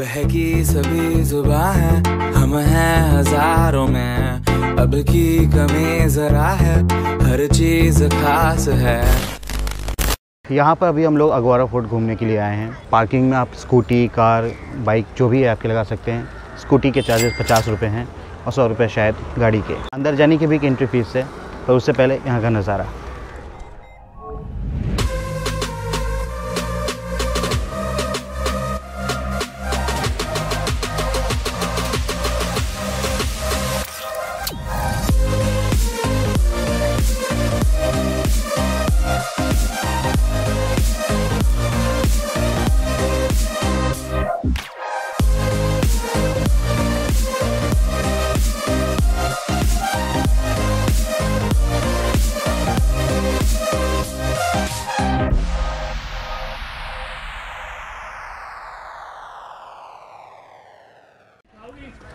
बहकी सभी जुबा है, हम हैं हज़ारों में। अब की कमी जरा है, हर चीज़ खास है। यहाँ पर अभी हम लोग अगवारा फोर्ट घूमने के लिए आए हैं। पार्किंग में आप स्कूटी, कार, बाइक, जो भी है आपके लगा सकते हैं। स्कूटी के चार्जेस पचास रुपये हैं और सौ रुपये शायद गाड़ी के। अंदर जाने की भी एक एंट्री फ़ीस है, पर उससे पहले यहाँ का नज़ारा।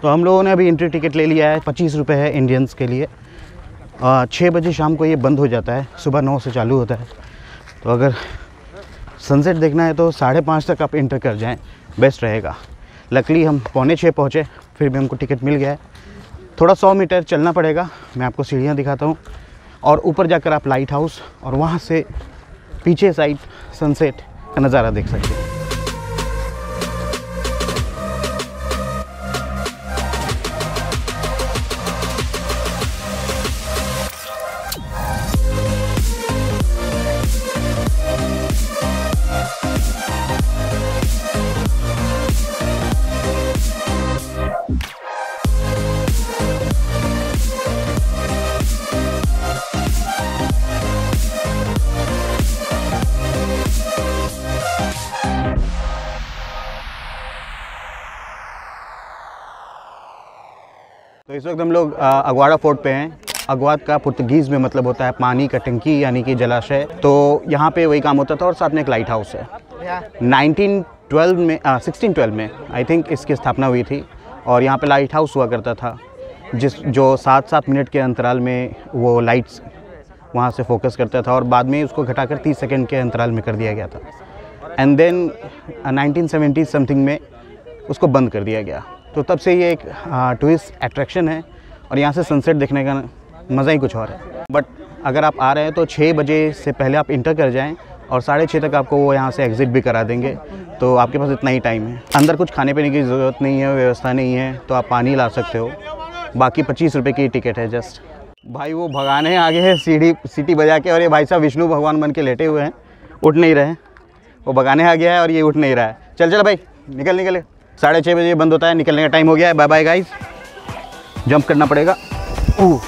तो हम लोगों ने अभी एंट्री टिकट ले लिया है, पच्चीस रुपये है इंडियंस के लिए। छः बजे शाम को ये बंद हो जाता है, सुबह नौ से चालू होता है। तो अगर सनसेट देखना है तो साढ़े पाँच तक आप इंटर कर जाएँ बेस्ट रहेगा। लकली हम पौने छः पहुँचे, फिर भी हमको टिकट मिल गया है। थोड़ा सौ मीटर चलना पड़ेगा, मैं आपको सीढ़ियाँ दिखाता हूँ। और ऊपर जाकर आप लाइट हाउस और वहाँ से पीछे साइड सनसेट का नज़ारा देख सकते हैं। तो इस वक्त हम लोग अगवाड़ा फोर्ट पे हैं। अगवाद का पुर्तगीज़ में मतलब होता है पानी का टंकी यानी कि जलाशय। तो यहाँ पे वही काम होता था और साथ में एक लाइट हाउस है। 1912 में सिक्सटीन ट्वेल्व में आई थिंक इसकी स्थापना हुई थी और यहाँ पे लाइट हाउस हुआ करता था जिस जो सात सात मिनट के अंतराल में वो लाइट्स वहाँ से फोकस करता था और बाद में उसको घटाकर तीस सेकेंड के अंतराल में कर दिया गया था। एंड देन नाइनटीन समथिंग में उसको बंद कर दिया गया। तो तब से ये एक टूरिस्ट अट्रैक्शन है और यहाँ से सनसेट देखने का मज़ा ही कुछ और है। बट अगर आप आ रहे हैं तो छः बजे से पहले आप इंटर कर जाएँ और साढ़े छः तक आपको वो यहाँ से एग्ज़िट भी करा देंगे। तो आपके पास इतना ही टाइम है। अंदर कुछ खाने पीने की ज़रूरत नहीं है, व्यवस्था नहीं है तो आप पानी ला सकते हो। बाकी पच्चीस रुपये की टिकट है जस्ट भाई वो भगाने आगे है सीढ़ी, सीटी बजा के और ये भाई साहब विष्णु भगवान बन के लेटे हुए हैं। उठ नहीं रहे। वो भगाने आ गया है और ये उठ नहीं रहा है। चल चल भाई, निकल, निकले। साढ़े छः बजे बंद होता है, निकलने का टाइम हो गया है। बाय बाय गाइस जंप करना पड़ेगा। ओह